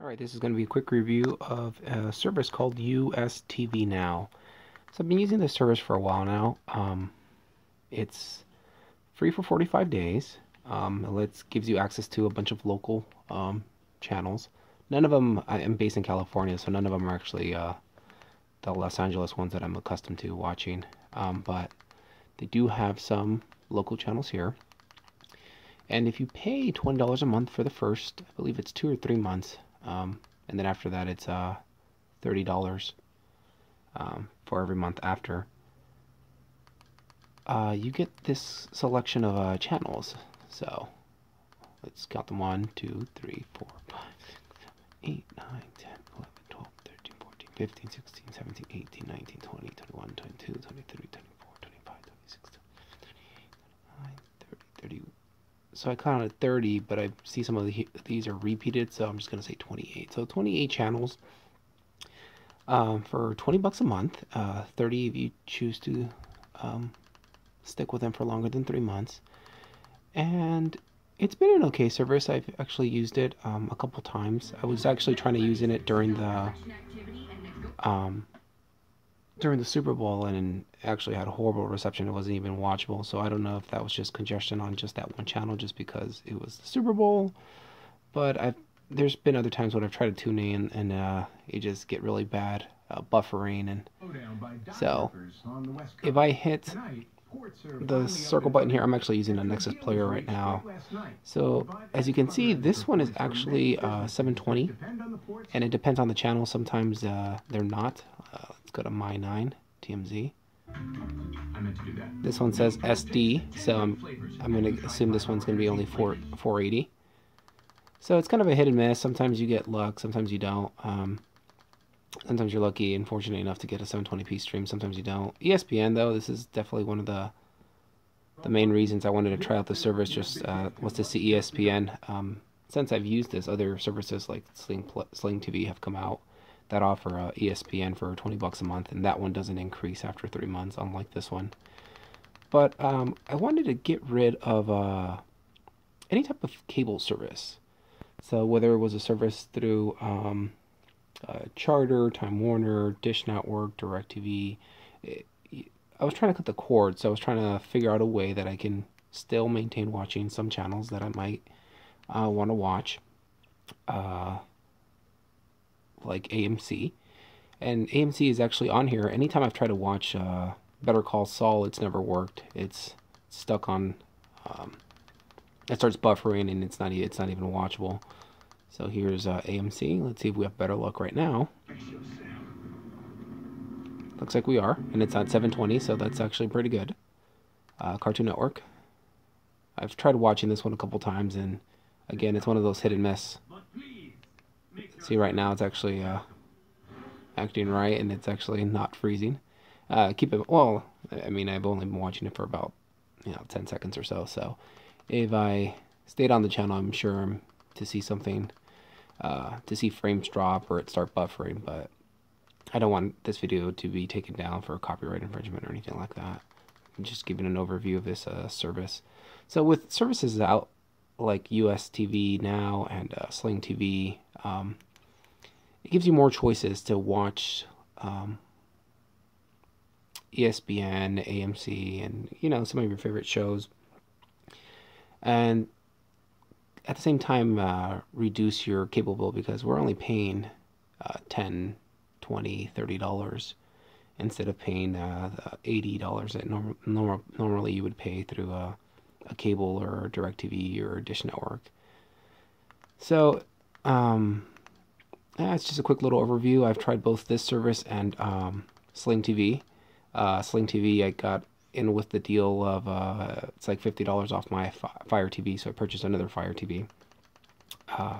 Alright, this is going to be a quick review of a service called USTV Now. So I've been using this service for a while now. Um, it's free for 45 days. Um, it gives you access to a bunch of local um, channels. None of them, I am based in California, so none of them are actually uh, the Los Angeles ones that I'm accustomed to watching. Um, but they do have some local channels here. And if you pay $20 a month for the first, I believe it's two or three months, um, and then after that, it's uh, $30 um, for every month after. Uh, you get this selection of uh, channels. So let's count them 1, 2, 3, 4, 5, 6, 7, 8, 9, 10, 11, 12, 13, 14, 15, 16, 17, 18, 19, 20, 21, 22, 23, 24, 25, 26, 28, 30, 30, so I counted 30, but I see some of the, these are repeated, so I'm just going to say 28. So 28 channels um, for 20 bucks a month. Uh, 30 if you choose to um, stick with them for longer than three months. And it's been an okay service. I've actually used it um, a couple times. I was actually trying to use it during the um, during the Super Bowl and actually had a horrible reception. It wasn't even watchable. So I don't know if that was just congestion on just that one channel, just because it was the Super Bowl. But I've there's been other times when I've tried to tune in and uh, it just get really bad uh, buffering and so if I hit the circle button here, I'm actually using a Nexus player right now. So as you can see, this one is actually uh, 720 and it depends on the channel. Sometimes uh, they're not. Let's go to My 9 TMZ. This one says SD, so I'm, I'm going to assume this one's going to be only 4, 480. So it's kind of a hit and miss. Sometimes you get luck, sometimes you don't. Um, sometimes you're lucky and fortunate enough to get a 720p stream, sometimes you don't. ESPN, though, this is definitely one of the the main reasons I wanted to try out the service just uh, was to see ESPN. Um, since I've used this, other services like Sling, Sling TV have come out that offer uh, ESPN for 20 bucks a month, and that one doesn't increase after three months, unlike this one. But um, I wanted to get rid of uh, any type of cable service. So whether it was a service through um, uh, Charter, Time Warner, Dish Network, DirecTV, it, I was trying to cut the cord. So I was trying to figure out a way that I can still maintain watching some channels that I might uh, want to watch, uh, like AMC. And AMC is actually on here. Anytime I've tried to watch uh, Better Call Saul, it's never worked. It's stuck on. Um, it starts buffering and it's not it's not even watchable. So here's uh, AMC. Let's see if we have better luck right now. Looks like we are, and it's at 720, so that's actually pretty good. Uh, Cartoon Network. I've tried watching this one a couple times, and again, it's one of those hit and miss. See, right now it's actually uh, acting right, and it's actually not freezing. Uh, keep it, well, I mean, I've only been watching it for about, you know, 10 seconds or so, so if I stayed on the channel, I'm sure to see something, uh, to see frames drop or it start buffering, but I don't want this video to be taken down for copyright infringement or anything like that. I'm just giving an overview of this uh, service. So with services out like US TV now and uh, Sling TV, um, it gives you more choices to watch um, ESPN, AMC, and you know some of your favorite shows and at the same time uh, reduce your cable bill because we're only paying uh, 10 20 30 dollars instead of paying uh, 80 dollars that norm- norm- normally you would pay through a, a cable or DirecTV or Dish Network. So, um, it's just a quick little overview. I've tried both this service and um, Sling TV. Uh, Sling TV, I got in with the deal of uh, it's like fifty dollars off my Fire TV, so I purchased another Fire TV. Uh,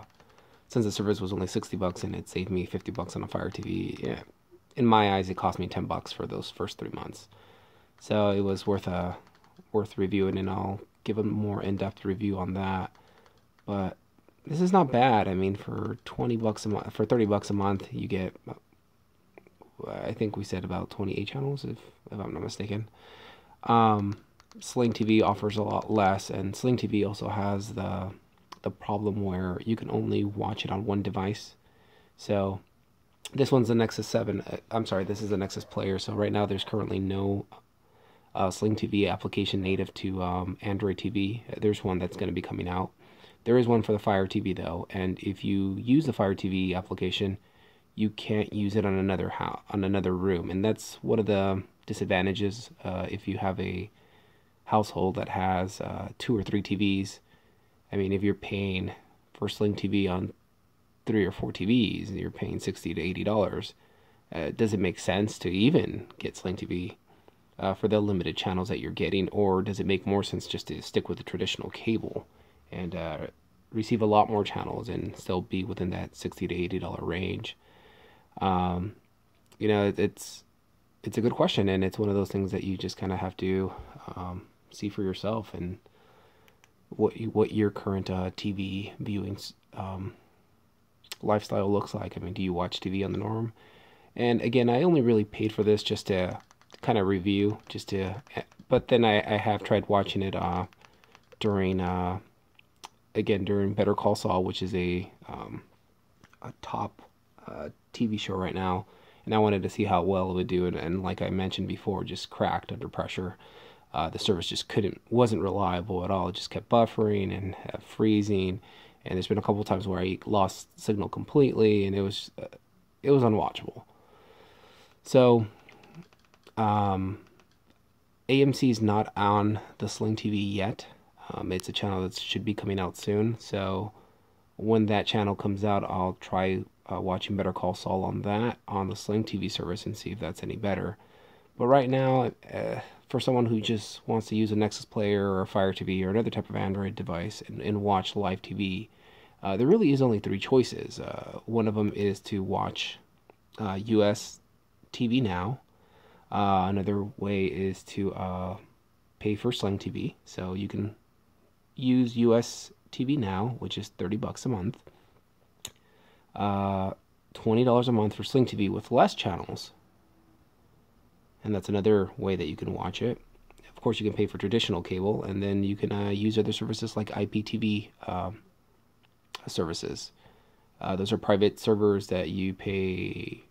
since the service was only sixty bucks and it saved me fifty bucks on a Fire TV, yeah, in my eyes, it cost me ten bucks for those first three months. So it was worth a uh, worth reviewing, and I'll give a more in-depth review on that. But this is not bad. I mean, for twenty bucks a month, for thirty bucks a month, you get. I think we said about twenty-eight channels, if if I'm not mistaken. Um, Sling TV offers a lot less, and Sling TV also has the the problem where you can only watch it on one device. So this one's the Nexus 7. Uh, I'm sorry, this is the Nexus Player. So right now there's currently no uh, Sling TV application native to um, Android TV. There's one that's going to be coming out. There is one for the Fire TV though, and if you use the Fire TV application, you can't use it on another house, on another room, and that's one of the disadvantages uh, if you have a household that has uh, two or three TVs. I mean, if you're paying for Sling TV on three or four TVs, and you're paying sixty to eighty dollars. Uh, does it make sense to even get Sling TV uh, for the limited channels that you're getting, or does it make more sense just to stick with the traditional cable and uh, receive a lot more channels and still be within that sixty to eighty dollar range? Um, you know, it's it's a good question, and it's one of those things that you just kind of have to um, see for yourself and what what your current uh, TV viewing um, lifestyle looks like. I mean, do you watch TV on the norm? And again, I only really paid for this just to kind of review, just to. But then I, I have tried watching it uh, during uh, again during Better Call Saul, which is a um, a top uh, TV show right now, and I wanted to see how well it would do. And, and like I mentioned before, just cracked under pressure. Uh, the service just couldn't wasn't reliable at all. It just kept buffering and uh, freezing and there's been a couple times where I lost signal completely, and it was uh, it was unwatchable. So, um, AMC is not on the Sling TV yet. Um, it's a channel that should be coming out soon. So, when that channel comes out, I'll try uh, watching Better Call Saul on that on the Sling TV service and see if that's any better. But right now, uh, for someone who just wants to use a Nexus player or a Fire TV or another type of Android device and, and watch live TV, uh, there really is only three choices. Uh, one of them is to watch US uh, TV Now. Uh, another way is to pay for Sling TV. So you can use US TV Now, which is 30 bucks a month. Uh, $20 a month for Sling TV with less channels and that's another way that you can watch it. Of course, you can pay for traditional cable, and then you can uh, use other services like IPTV uh, services. Those are private servers that you pay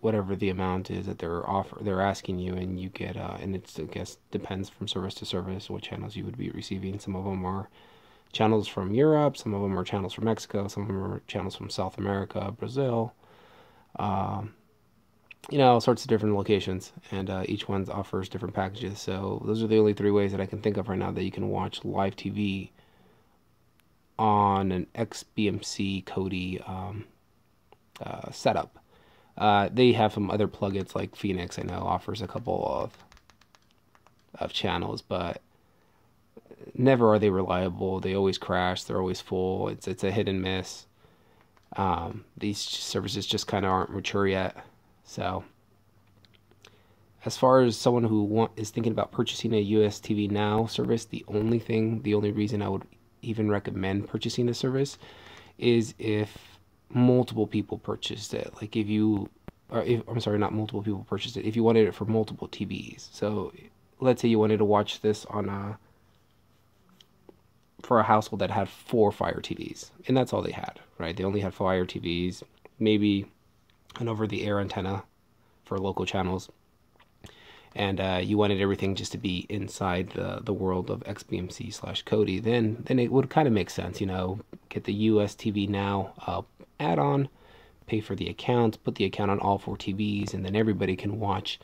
whatever the amount is that they're offer they're asking you, and you get uh, and it's I guess depends from service to service what channels you would be receiving. Some of them are channels from Europe, some of them are channels from Mexico, some of them are channels from South America, Brazil. Um, you know, all sorts of different locations, and uh, each one offers different packages. So those are the only three ways that I can think of right now that you can watch live TV on an XBMC Kodi um, uh, setup. Uh, they have some other plugins like Phoenix. I know offers a couple of of channels, but never are they reliable. They always crash. They're always full. It's it's a hit and miss. Um, these services just kind of aren't mature yet. So, as far as someone who want, is thinking about purchasing a US TV Now service, the only thing, the only reason I would even recommend purchasing a service is if multiple people purchased it. Like if you, or if, I'm sorry, not multiple people purchased it. If you wanted it for multiple TVs. So, let's say you wanted to watch this on a for a household that had four Fire TVs, and that's all they had, right? They only had Fire TVs, maybe an over-the-air antenna for local channels, and uh, you wanted everything just to be inside the the world of XBMC slash Kodi, then then it would kind of make sense, you know, get the US TV Now uh, add-on, pay for the account, put the account on all four TVs, and then everybody can watch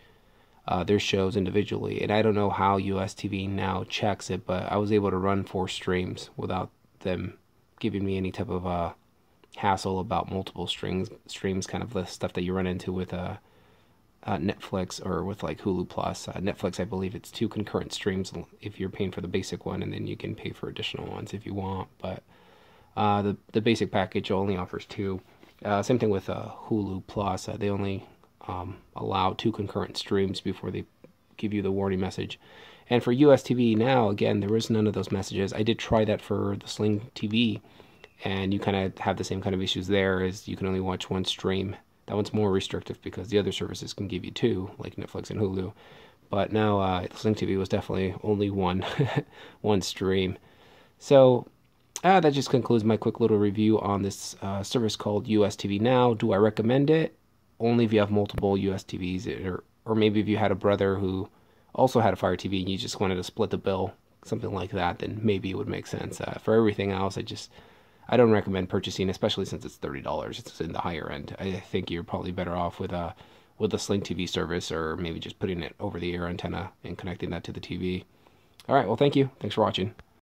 uh, their shows individually. And I don't know how US TV Now checks it, but I was able to run four streams without them giving me any type of uh, hassle about multiple strings streams, kind of the stuff that you run into with uh, uh, Netflix or with like Hulu Plus. Uh, Netflix, I believe it's two concurrent streams if you're paying for the basic one, and then you can pay for additional ones if you want. But uh, the the basic package only offers two. Uh, same thing with uh, Hulu Plus. Uh, they only um, allow two concurrent streams before they give you the warning message. And for US TV now, again, there is none of those messages. I did try that for the Sling TV and you kind of have the same kind of issues there as you can only watch one stream. That one's more restrictive because the other services can give you two, like Netflix and Hulu. But now uh, Sling TV was definitely only one one stream. So uh, that just concludes my quick little review on this uh, service called US TV Now. Do I recommend it? Only if you have multiple US TVs, or or maybe if you had a brother who also had a Fire TV and you just wanted to split the bill, something like that, then maybe it would make sense. Uh, for everything else, I just I don't recommend purchasing, especially since it's thirty dollars. It's in the higher end. I think you're probably better off with a with a Sling TV service, or maybe just putting it over the air antenna and connecting that to the TV. All right. Well, thank you. Thanks for watching.